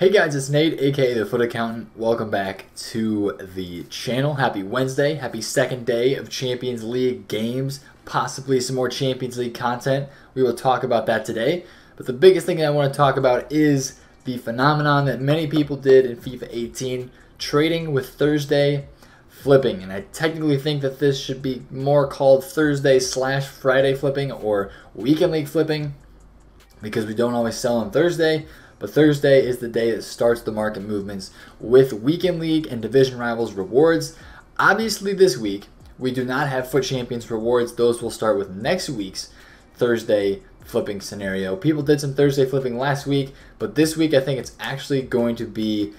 Hey guys, it's Nate, aka The FUT Accountant. Welcome back to the channel. Happy Wednesday. Happy second day of Champions League games. Possibly some more Champions League content. We will talk about that today. But the biggest thing I want to talk about is the phenomenon that many people did in FIFA 18 trading with Thursday flipping. And I technically think that this should be more called Thursday slash Friday flipping or weekend league flipping because we don't always sell on Thursday. But Thursday is the day that starts the market movements with weekend league and division rivals rewards. Obviously, this week we do not have FUT Champions rewards. Those will start with next week's Thursday flipping scenario. People did some Thursday flipping last week, but this week I think it's actually going to be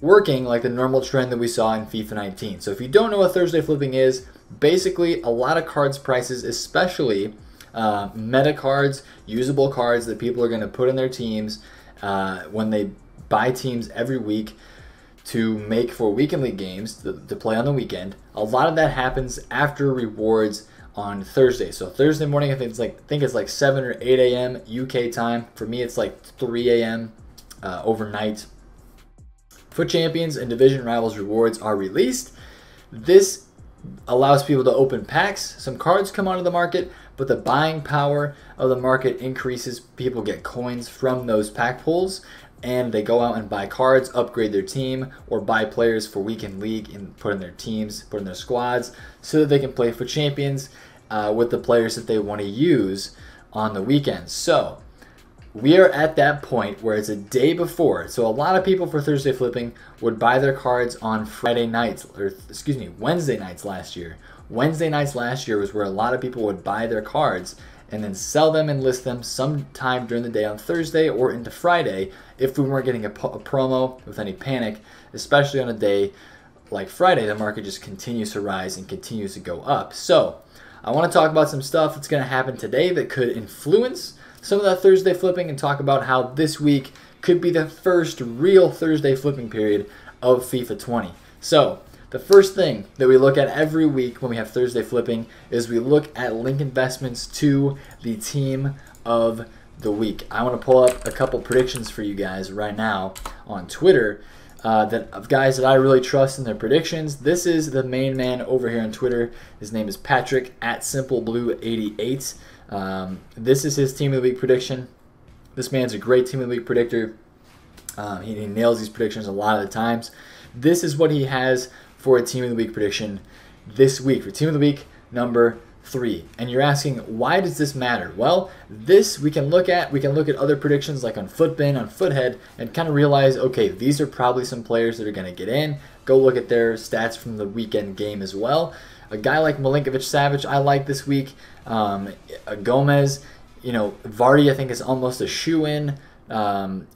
working like the normal trend that we saw in FIFA 19. So if you don't know what Thursday flipping is, basically a lot of cards prices, especially uh, meta cards, usable cards that people are going to put in their teams uh, when they buy teams every week to make for weekend league games to, to, play on the weekend. A lot of that happens after rewards on Thursday. So Thursday morning, I think it's like I think it's like 7 or 8 a.m. UK time. For me, it's like 3 a.m. Uh, overnight. FUT champions and division rivals rewards are released. This allows people to open packs. Some cards come onto the market, but the buying power of the market increases. People get coins from those pack pulls and they go out and buy cards, upgrade their team, or buy players for weekend league and put in their teams, put in their squads, so that they can play for champions uh, with the players that they want to use on the weekends. So we are at that point where it's a day before. So a lot of people for Thursday flipping would buy their cards on Friday nights, or excuse me, Wednesday nights last year. Wednesday nights last year was where a lot of people would buy their cards and then sell them and list them sometime during the day on Thursday or into Friday if we weren't getting a, a promo with any panic, especially on a day like Friday, the market just continues to rise and continues to go up. So I want to talk about some stuff that's going to happen today that could influence some of that Thursday flipping and talk about how this week could be the first real Thursday flipping period of FIFA 20. So, the first thing that we look at every week when we have Thursday flipping is we look at link investments to the team of the week. I want to pull up a couple predictions for you guys right now on Twitter uh, that of guys that I really trust in their predictions. This is the main man over here on Twitter. His name is Patrick at SimpleBlue88. Um, this is his team of the week prediction. This man's a great team of the week predictor. Um, he, he, nails these predictions a lot of the times. This is what he has for a team of the week prediction this week. For team of the week number three. And you're asking, why does this matter? Well, this we can look at. We can look at other predictions like on Futbin, on Futhead, and kind of realize, okay, these are probably some players that are going to get in. Go look at their stats from the weekend game as well. A guy like Milinkovic Savic, I like this week. Um, Gomez, you know, Vardy, I think is almost a shoe in. Um,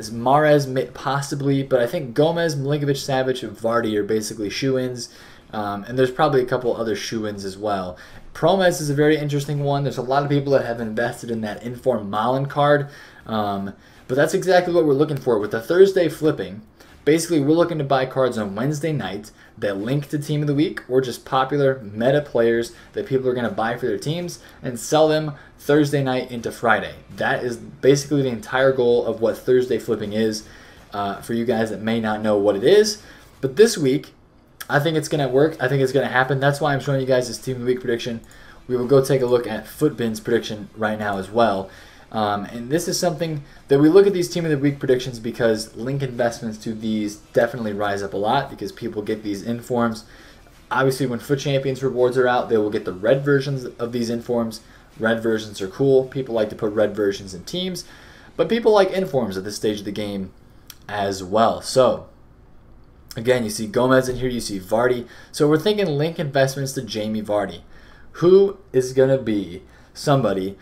Mahrez possibly, but I think Gomez, Milinkovic, Savic, and Vardy are basically shoe ins. Um, and there's probably a couple other shoe ins as well. Promes is a very interesting one. There's a lot of people that have invested in that Inform Malen card. Um, but that's exactly what we're looking for. With the Thursday flipping, basically we're looking to buy cards on Wednesday night that link to Team of the Week or just popular meta players that people are going to buy for their teams and sell them Thursday night into Friday. That is basically the entire goal of what Thursday flipping is uh, for you guys that may not know what it is. But this week, I think it's going to work. I think it's going to happen. That's why I'm showing you guys this Team of the Week prediction. We will go take a look at Futbin's prediction right now as well. Um, and this is something that we look at these Team of the Week predictions because link investments to these definitely rise up a lot because people get these informs. Obviously, when FUT Champions rewards are out, they will get the red versions of these informs. Red versions are cool. People like to put red versions in teams, but people like informs at this stage of the game as well. So, Again, you see Gomez in here, you see Vardy. So we're thinking link investments to Jamie Vardy. Who is going to be somebody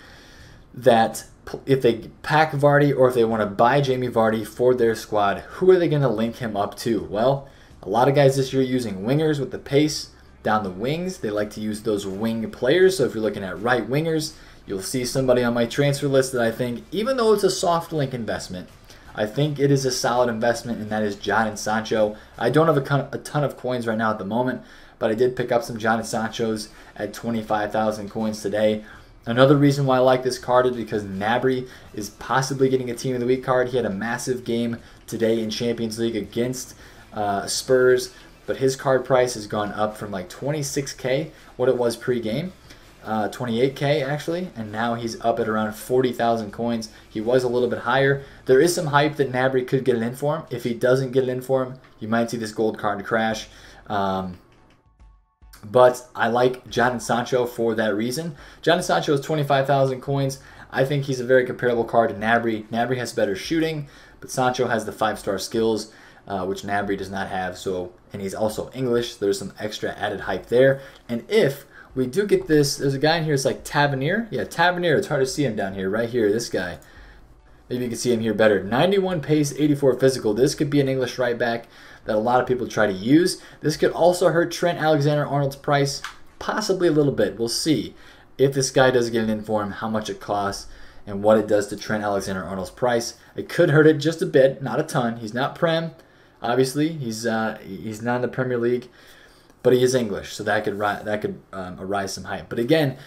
that if they pack Vardy or if they want to buy Jamie Vardy for their squad, who are they going to link him up to? Well, a lot of guys this year using wingers with the pace down the wings. They like to use those wing players. So if you're looking at right wingers, you'll see somebody on my transfer list that I think, even though it's a soft link investment, I think it is a solid investment, and that is Jadon Sancho. I don't have a ton, of coins right now at the moment, but I did pick up some Jadon Sanchos at 25,000 coins today. Another reason why I like this card is because Gnabry is possibly getting a Team of the Week card. He had a massive game today in Champions League against uh, Spurs, but his card price has gone up from like 26k, what it was pre-game, uh, 28k actually, and now he's up at around 40,000 coins. He was a little bit higher. There is some hype that Gnabry could get it in for him. If he doesn't get it in for him, you might see this gold card crash. Um, but I like Jadon Sancho for that reason. Jadon Sancho is 25,000 coins. I think he's a very comparable card to Gnabry. Gnabry has better shooting, but Sancho has the five-star skills, uh, which Gnabry does not have. So, and he's also English. There's some extra added hype there. And if we do get this, there's a guy in here. It's like Tavernier. Yeah, Tavernier. It's hard to see him down here. Right here, this guy. Maybe you can see him here better. 91 pace, 84 physical. This could be an English right back that a lot of people try to use. This could also hurt Trent Alexander-Arnold's price, possibly a little bit. We'll see if this guy does get an inform, how much it costs, and what it does to Trent Alexander-Arnold's price. It could hurt it just a bit, not a ton. He's not Prem, obviously. He's uh, he's not in the Premier League, but he is English, so that could that could um, arise some hype. But again,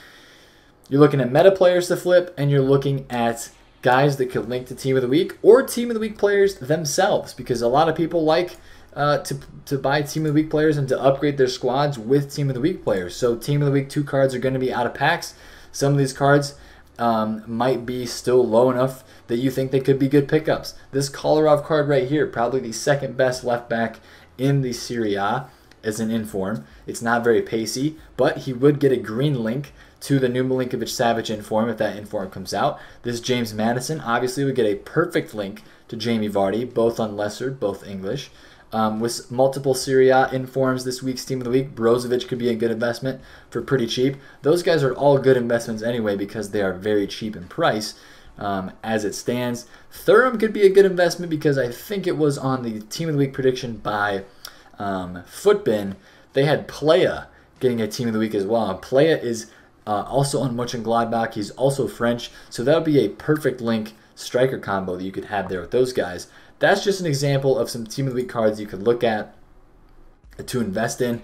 you're looking at meta players to flip, and you're looking at guys that could link to Team of the Week or Team of the Week players themselves, because a lot of people like uh, to, to buy Team of the Week players and to upgrade their squads with Team of the Week players. So Team of the Week 2 cards are going to be out of packs. Some of these cards um, might be still low enough that you think they could be good pickups. This Kolarov card right here, probably the second best left back in the Serie A as an inform. It's not very pacey, but he would get a green link to the new Milinkovic Savic inform if that inform comes out. This James Maddison obviously would get a perfect link to Jamie Vardy, both on Leicester, both English. Um, with multiple Serie A informs this week's team of the week, Brozovic could be a good investment for pretty cheap. Those guys are all good investments anyway because they are very cheap in price um, as it stands. Thuram could be a good investment because I think it was on the team of the week prediction by um, Futbin. They had Pléa getting a team of the week as well. Pléa is uh, also on Mönchengladbach. He's also French, so that would be a perfect link striker combo that you could have there with those guys. That's just an example of some team of the week cards you could look at to invest in.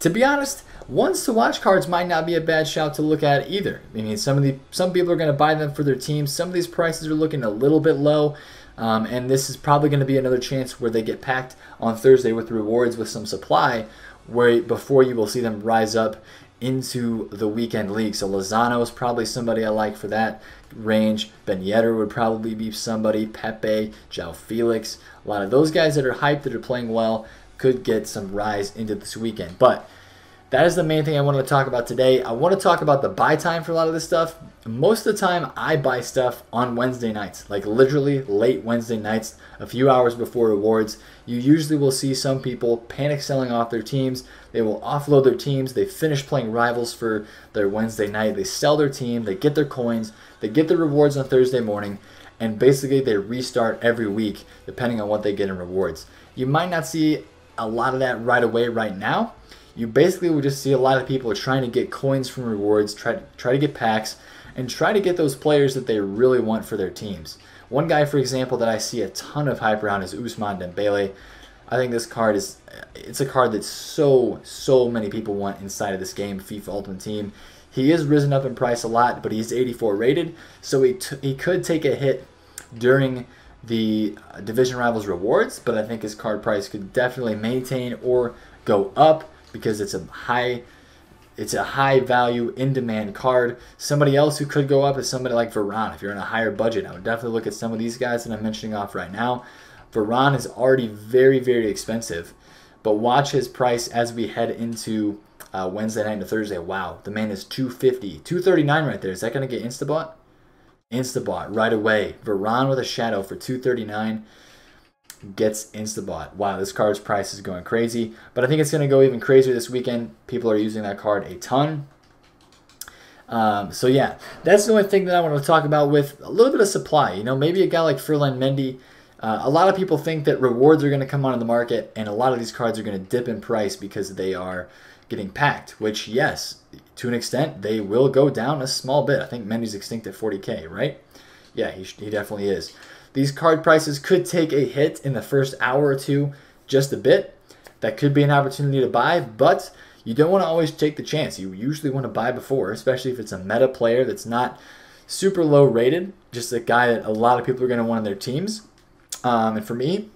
To be honest, ones to watch cards might not be a bad shout to look at either. I mean, some of the some people are going to buy them for their teams. Some of these prices are looking a little bit low, um, and this is probably going to be another chance where they get packed on Thursday with rewards with some supply, where before you will see them rise up into the weekend league. So Lozano is probably somebody I like for that range. Ben Yedder would probably be somebody. Pepe, João Felix. A lot of those guys that are hyped, that are playing well, could get some rise into this weekend. But that is the main thing I wanted to talk about today. I want to talk about the buy time for a lot of this stuff. Most of the time, I buy stuff on Wednesday nights, like literally late Wednesday nights, a few hours before awards. You usually will see some people panic selling off their teams. They will offload their teams. They finish playing rivals for their Wednesday night. They sell their team. They get their coins. They get their rewards on Thursday morning. And basically, they restart every week depending on what they get in rewards. You might not see a lot of that right away, right now you basically will just see a lot of people trying to get coins from rewards, try to, try to get packs, and try to get those players that they really want for their teams. One guy, for example, that I see a ton of hype around is Ousmane Dembele. I think this card is it's a card that so so many people want inside of this game, FIFA Ultimate Team. He is risen up in price a lot, but he's 84 rated, so he he could take a hit during the uh, division rivals rewards, but I think his card price could definitely maintain or go up because it's a high it's a high value in demand card. Somebody else who could go up is somebody like Varane. If you're in a higher budget, I would definitely look at some of these guys that I'm mentioning off right now. Varane is already very, very expensive, but watch his price as we head into uh, Wednesday night to Thursday. Wow, the man is 250, 239 right there. Is that going to get Instabot? Instabot right away. Varane with a shadow for 239 gets Instabot. Wow, this card's price is going crazy. But I think it's going to go even crazier this weekend. People are using that card a ton. Um, so yeah, that's the only thing that I want to talk about with a little bit of supply. You know, maybe a guy like Ferland Mendy. Uh, a lot of people think that rewards are going to come on the market, and a lot of these cards are going to dip in price because they are getting packed. Which, yes, to an extent, they will go down a small bit. I think Mendy's extinct at 40k, right? Yeah, he, he definitely is. These card prices could take a hit in the first hour or two, just a bit. That could be an opportunity to buy, but you don't want to always take the chance. You usually want to buy before, especially if it's a meta player that's not super low rated, just a guy that a lot of people are going to want in their teams. Um, and for me,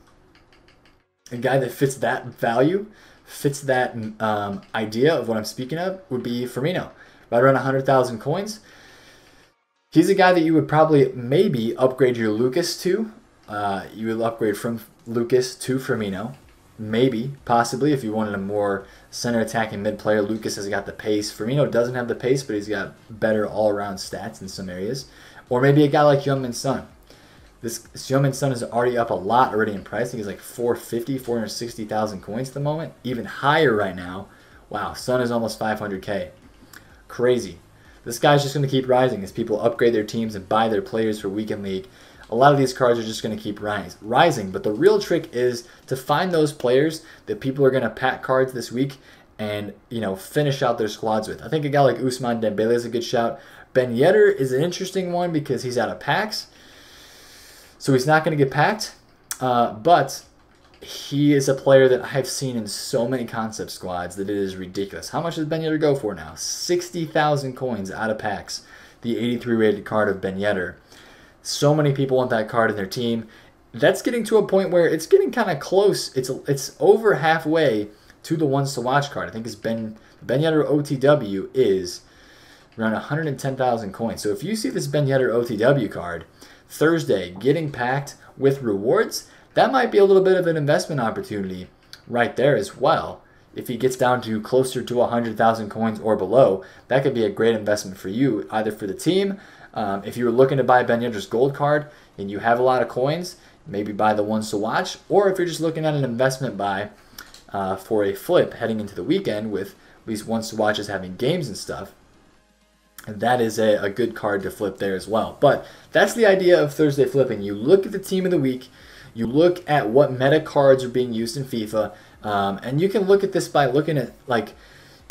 a guy that fits that value, fits that um, idea of what I'm speaking of, would be Firmino. Right around 100,000 coins. He's a guy that you would probably maybe upgrade your Lucas to. Uh, you would upgrade from Lucas to Firmino. Maybe, possibly, if you wanted a more center attacking mid player. Lucas has got the pace. Firmino doesn't have the pace, but he's got better all around stats in some areas. Or maybe a guy like Heung-min Son. This, this Heung-min is already up a lot already in price. I think he's like 450, 460,000 coins at the moment. Even higher right now. Wow, Son is almost 500k. Crazy. This guy's just going to keep rising as people upgrade their teams and buy their players for weekend league a lot of these cards are just going to keep rise, rising. But the real trick is to find those players that people are going to pack cards this week and you know finish out their squads with. I think a guy like Ousmane Dembele is a good shout. Ben Yedder is an interesting one because he's out of packs, so he's not going to get packed. Uh, but he is a player that I've seen in so many concept squads that it is ridiculous. How much does Ben Yedder go for now? 60,000 coins out of packs. The 83 rated card of Ben Yedder. So many people want that card in their team. That's getting to a point where it's getting kind of close. It's it's over halfway to the ones to watch card. I think it's Ben Ben Yedder OTW is around 110,000 coins. So if you see this Ben Yedder OTW card Thursday getting packed with rewards, that might be a little bit of an investment opportunity right there as well. If he gets down to closer to 100,000 coins or below, that could be a great investment for you, either for the team um, if you're looking to buy Ben Yedder's gold card and you have a lot of coins, maybe buy the ones to watch. Or if you're just looking at an investment buy uh, for a flip heading into the weekend with at least ones to watch as having games and stuff, that is a, a good card to flip there as well. But that's the idea of Thursday flipping. You look at the team of the week, you look at what meta cards are being used in FIFA, um, and you can look at this by looking at, like,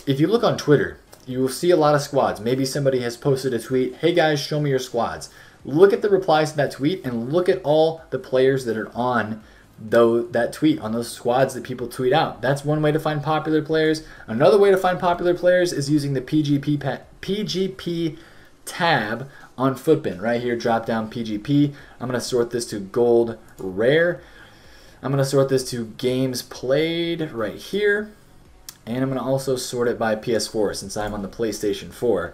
if you look on Twitter, you will see a lot of squads. Maybe somebody has posted a tweet, hey guys, show me your squads. Look at the replies to that tweet and look at all the players that are on though that tweet on those squads that people tweet out. That's one way to find popular players. Another way to find popular players is using the PGP PGP tab on Futbin. Right here, drop down PGP. I'm to sort this to gold rare. I'm to sort this to games played right here. And I'm to also sort it by PS4 since I'm on the PlayStation 4.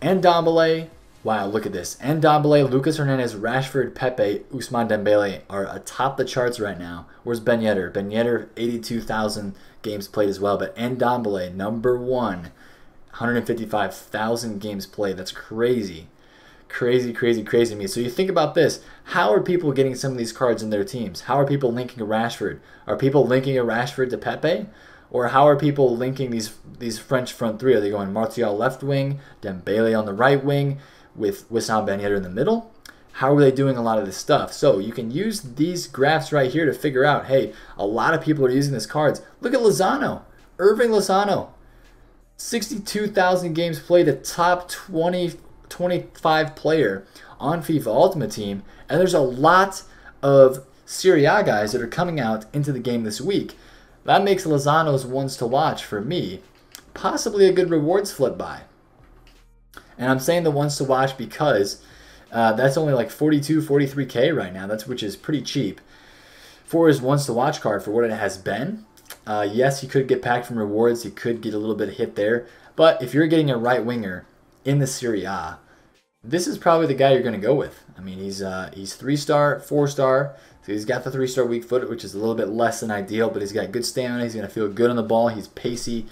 Ndombele, wow, look at this. Ndombele, Lucas Hernandez, Rashford, Pepe, Ousmane Dembele are atop the charts right now. Where's Ben Yedder? Ben Yedder, 82,000 games played as well. But Ndombele, number one, 155,000 games played. That's crazy. Crazy, crazy, crazy to me. So you think about this. How are people getting some of these cards in their teams? How are people linking a Rashford? Are people linking a Rashford to Pepe? Or how are people linking these these French front three? Are they going Martial left wing, Dembele on the right wing, with Wissam Ben Yedder in the middle? How are they doing a lot of this stuff? So you can use these graphs right here to figure out, hey, a lot of people are using these cards. Look at Lozano, Hirving Lozano. 62,000 games played, a top 20, 25 player on FIFA Ultimate Team. And there's a lot of Serie A guys that are coming out into the game this week. That makes Lozano's ones to watch for me possibly a good rewards flip buy. And I'm saying the ones to watch because uh, that's only like 42, 43k right now. That's which is pretty cheap for his ones to watch card for what it has been. Uh, yes, he could get packed from rewards. He could get a little bit of hit there. But if you're getting a right winger in the Serie A, this is probably the guy you're going to go with. I mean, he's uh, he's three star, four star. So he's got the three star weak foot, which is a little bit less than ideal, but he's got good stamina. He's going to feel good on the ball. He's pacey.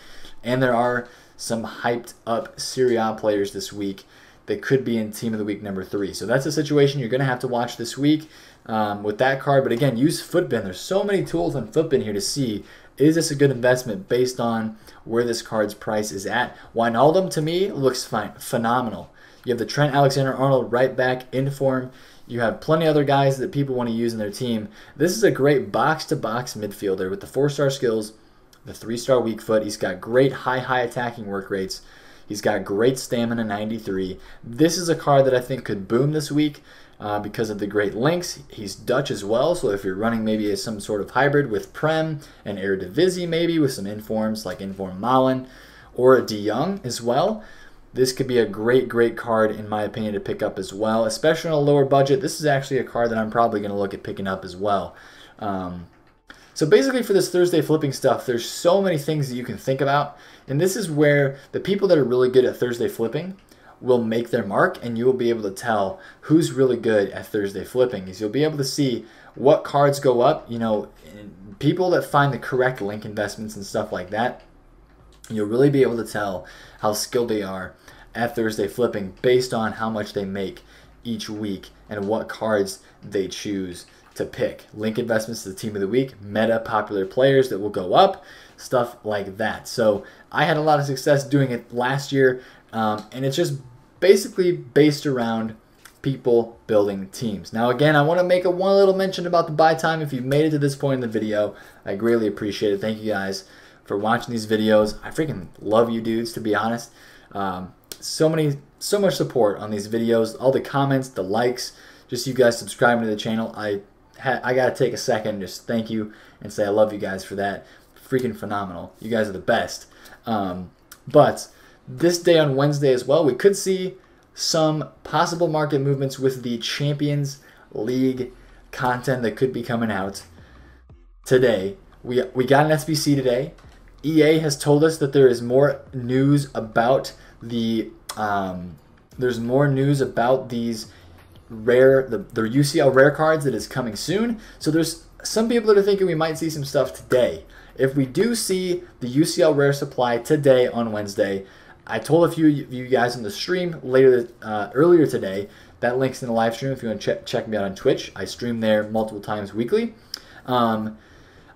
And there are some hyped up Serie A players this week that could be in Team of the Week number three. So that's a situation you're going to have to watch this week um, with that card. But again, use Futbin. There's so many tools on Futbin here to see is this a good investment based on where this card's price is at. Wijnaldum to me looks fine, phenomenal. You have the Trent Alexander-Arnold right back in form. You have plenty other guys that people want to use in their team. This is a great box-to-box midfielder with the four-star skills, the three-star weak foot. He's got great high, high attacking work rates. He's got great stamina, 93. This is a card that I think could boom this week uh, because of the great links. He's Dutch as well, so if you're running maybe some sort of hybrid with Prem and Eredivisie maybe with some informs like Inform Malen or a De Jong as well, this could be a great, great card, in my opinion, to pick up as well, especially on a lower budget. This is actually a card that I'm probably going to look at picking up as well. Um, So basically, for this Thursday flipping stuff, there's so many things that you can think about, and this is where the people that are really good at Thursday flipping will make their mark, and you will be able to tell who's really good at Thursday flipping. Is you'll be able to see what cards go up. You know, people that find the correct link investments and stuff like that. You'll really be able to tell how skilled they are at Thursday flipping based on how much they make each week and what cards they choose to pick. Link investments to the team of the week, meta popular players that will go up, stuff like that. So I had a lot of success doing it last year, um, and it's just basically based around people building teams. Now, again, I want to make a one little mention about the buy time. If you've made it to this point in the video, I greatly appreciate it. Thank you guys for watching these videos. I freaking love you dudes, to be honest. Um, so many, so much support on these videos. All the comments, the likes, just you guys subscribing to the channel. I I gotta take a second, just thank you and say I love you guys for that. Freaking phenomenal. You guys are the best. Um, but this day on Wednesday as well, we could see some possible market movements with the Champions League content that could be coming out today. We we got an SBC today. EA has told us that there is more news about the um, there's more news about these rare the, the UCL rare cards that is coming soon. So there's some people that are thinking we might see some stuff today. If we do see the UCL rare supply today on Wednesday, I told a few of you guys in the stream later uh, earlier today. That link's in the live stream if you want to check, check me out on Twitch. I stream there multiple times weekly. Um,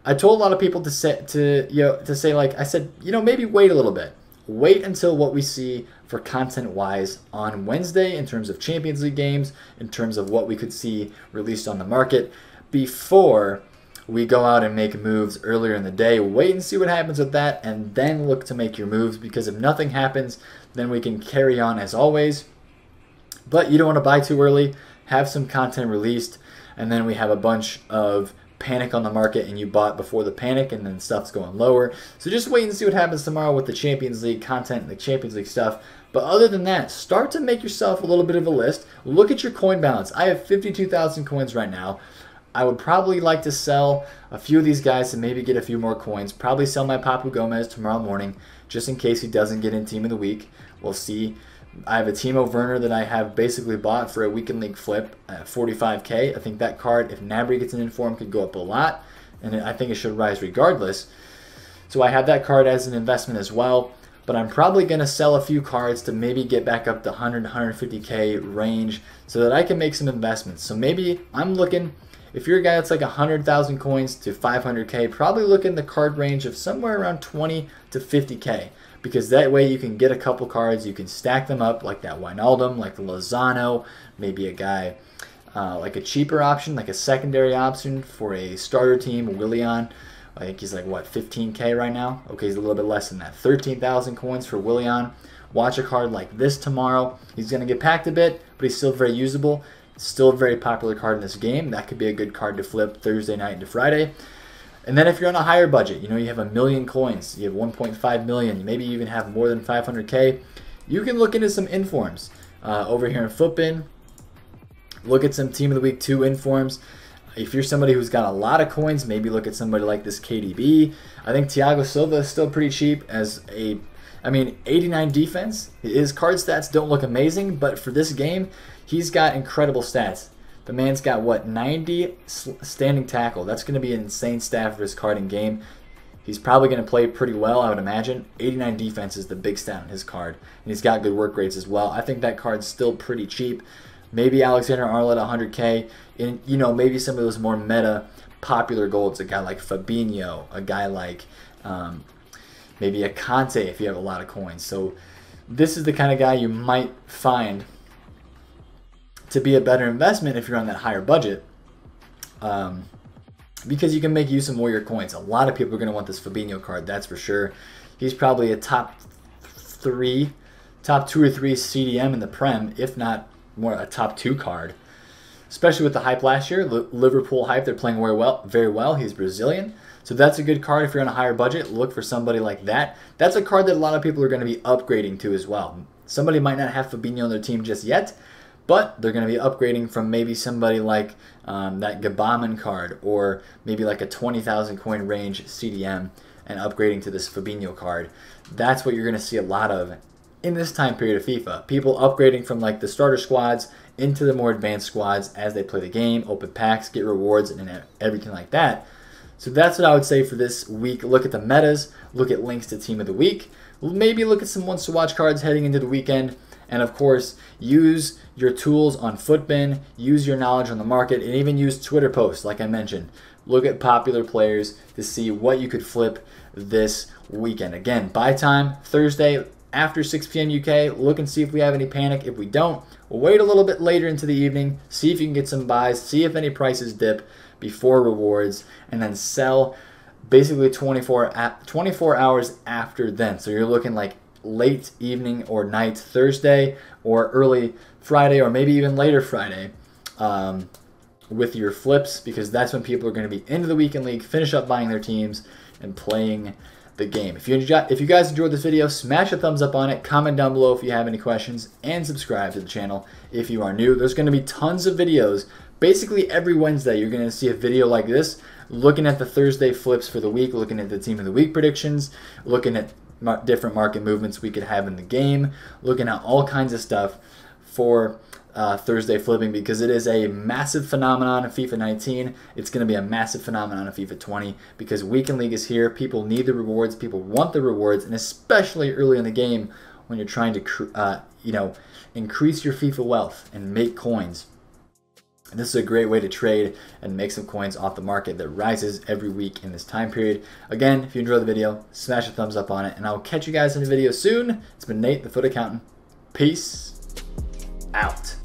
I told a lot of people to say to you know to say like I said you know maybe wait a little bit wait until what we see for content wise on Wednesday in terms of Champions League games, in terms of what we could see released on the market before we go out and make moves earlier in the day. Wait and see what happens with that, and then look to make your moves because if nothing happens, then we can carry on as always. But you don't want to buy too early, have some content released, and then we have a bunch of panic on the market and you bought before the panic and then stuff's going lower. So just wait and see what happens tomorrow with the Champions League content and the Champions League stuff. But other than that, start to make yourself a little bit of a list. Look at your coin balance. I have 52,000 coins right now. I would probably like to sell a few of these guys and maybe get a few more coins. Probably sell my Papu Gomez tomorrow morning just in case he doesn't get in team of the week. We'll see. I have a Timo Werner that I have basically bought for a weekend league flip at 45k. I think that card, if Gnabry gets an inform, could go up a lot, and I think it should rise regardless. So I have that card as an investment as well. But I'm probably going to sell a few cards to maybe get back up to 100, 150k range so that I can make some investments. So maybe I'm looking, if you're a guy that's like 100,000 coins to 500k, probably look in the card range of somewhere around 20 to 50k because that way you can get a couple cards, you can stack them up like that Wijnaldum, like Lozano, maybe a guy uh, like a cheaper option, like a secondary option for a starter team, Willian. I think he's like what 15k right now. Okay, he's a little bit less than that. 13,000 coins for Willian. Watch a card like this tomorrow. He's going to get packed a bit, but he's still very usable. Still a very popular card in this game. That could be a good card to flip Thursday night into Friday. And then if you're on a higher budget, you know, you have a million coins, you have 1.5 million, maybe you even have more than 500K, you can look into some informs. Uh, over here in Futbin. look at some Team of the Week 2 informs. If you're somebody who's got a lot of coins, maybe look at somebody like this KDB. I think Thiago Silva is still pretty cheap as a, I mean, 89 defense. His card stats don't look amazing, but for this game, he's got incredible stats. The man's got what 90 standing tackle. That's going to be an insane stat for his card in game. He's probably going to play pretty well, I would imagine. 89 defense is the big stat on his card, and he's got good work rates as well. I think that card's still pretty cheap. Maybe Alexander Arnold 100k, and you know maybe some of those more meta popular golds. A guy like Fabinho, a guy like um, maybe a Kanté if you have a lot of coins. So this is the kind of guy you might find to be a better investment if you're on that higher budget. Um, because you can make use of more of your coins. A lot of people are going to want this Fabinho card, that's for sure. He's probably a top three, top two or three CDM in the Prem, if not more a top two card. Especially with the hype last year, Liverpool hype, they're playing very well. Very well. He's Brazilian, so that's a good card if you're on a higher budget. Look for somebody like that. That's a card that a lot of people are going to be upgrading to as well. Somebody might not have Fabinho on their team just yet, but they're going to be upgrading from maybe somebody like um, that Gbamin card or maybe like a 20,000 coin range CDM and upgrading to this Fabinho card. That's what you're going to see a lot of in this time period of FIFA. People upgrading from like the starter squads into the more advanced squads as they play the game, open packs, get rewards, and everything like that. So that's what I would say for this week. Look at the metas, look at links to Team of the Week, maybe look at some ones to watch cards heading into the weekend. And of course, use your tools on Futbin, use your knowledge on the market, and even use Twitter posts, like I mentioned. Look at popular players to see what you could flip this weekend. Again, buy time Thursday after 6 p.m. UK. Look and see if we have any panic. If we don't, wait a little bit later into the evening, see if you can get some buys, see if any prices dip before rewards, and then sell basically 24, 24 hours after then. So you're looking like late evening or night Thursday or early Friday or maybe even later Friday um, with your flips because that's when people are going to be into the weekend league, finish up buying their teams and playing the game. If you if you guys enjoyed this video, smash a thumbs up on it, comment down below if you have any questions, and subscribe to the channel if you are new. There's going to be tons of videos. Basically every Wednesday you're going to see a video like this looking at the Thursday flips for the week, looking at the team of the week predictions, looking at different market movements we could have in the game, looking at all kinds of stuff for uh, Thursday flipping because it is a massive phenomenon in FIFA 19. It's going to be a massive phenomenon in FIFA 20 because Weekend League is here. People need the rewards. People want the rewards, and especially early in the game when you're trying to, uh, you know, increase your FIFA wealth and make coins. And this is a great way to trade and make some coins off the market that rises every week in this time period. Again, if you enjoyed the video, smash a thumbs up on it, and I will catch you guys in a video soon. It's been Nate, the FUT Accountant. Peace out.